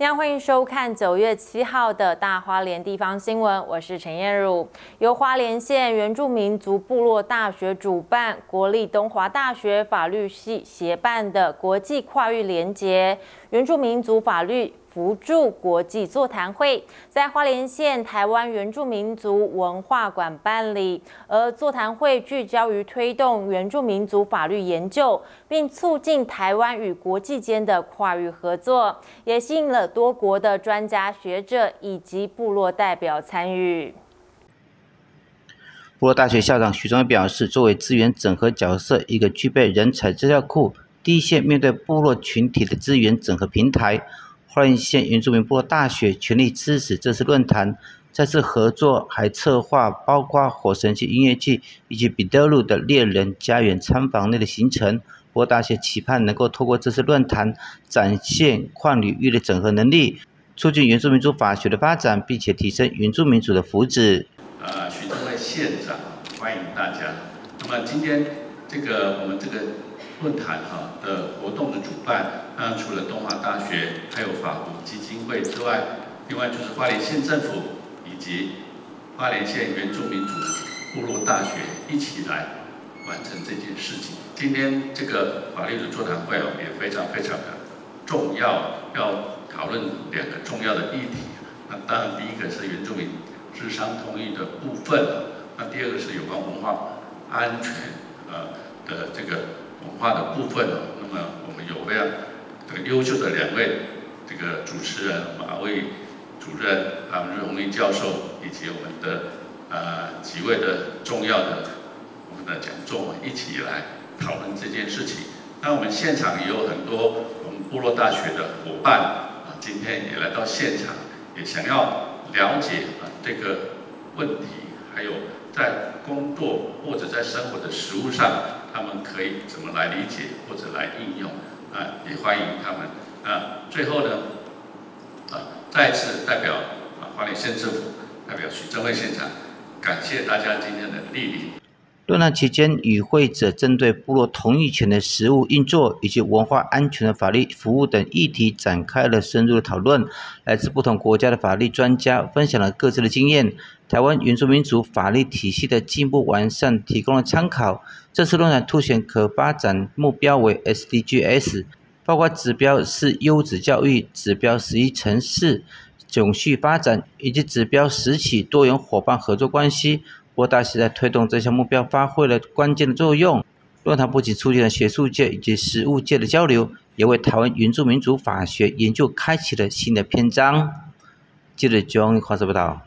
大家欢迎收看九月七号的大花莲地方新闻，我是陈燕茹。由花莲县原住民族部落大学主办，国立东华大学法律系协办的国际跨域联结原住民族法律。扶助国际座谈会在花莲县台湾原住民族文化馆办理，而座谈会聚焦于推动原住民族法律研究，并促进台湾与国际间的跨域合作，也吸引了多国的专家学者以及部落代表参与。部落大学校长徐忠表示，作为资源整合角色，一个具备人才资料库、第一线面对部落群体的资源整合平台。花莲县原住民部落大学全力支持这次论坛。再次合作还策划包括火神祭音乐季以及彼得路的猎人家园参访内的行程。部落大学期盼能够透过这次论坛，展现跨领域的整合能力，促进原住民族法学的发展，并且提升原住民族的福祉。呃，徐正伟县长，欢迎大家。那么今天这个我们这个。论坛哈的活动的主办，那除了东华大学，还有法国基金会之外，另外就是花莲县政府以及花莲县原住民族部落大学一起来完成这件事情。今天这个法律的座谈会哦也非常非常的重要，要讨论两个重要的议题。那当然第一个是原住民智商同意的部分，那第二个是有关文化安全呃的这个。文化的部分哦，那么我们有非常这个优秀的两位这个主持人马卫主任、他们荣誉教授以及我们的呃几位的重要的我们的讲座一起来讨论这件事情。那我们现场也有很多我们部落大学的伙伴啊，今天也来到现场，也想要了解啊这个问题，还有在工作或者在生活的实务上。他们可以怎么来理解或者来应用啊？也欢迎他们啊。最后呢，啊，再次代表啊花莲县政府，代表徐正惠县长，感谢大家今天的莅临。论坛期间，与会者针对部落同意权的实务运作以及文化安全的法律服务等议题展开了深入的讨论。来自不同国家的法律专家分享了各自的经验，台湾原住民族法律体系的进步完善提供了参考。这次论坛凸显可发展目标为 SDGs，包括指标是优质教育、指标十一城市永续发展以及指标十起多元伙伴合作关系。波大是在推动这项目标发挥了关键的作用。论坛不仅促进了学术界以及实务界的交流，也为台湾原住民族法学研究开启了新的篇章。记者 John 华视报道。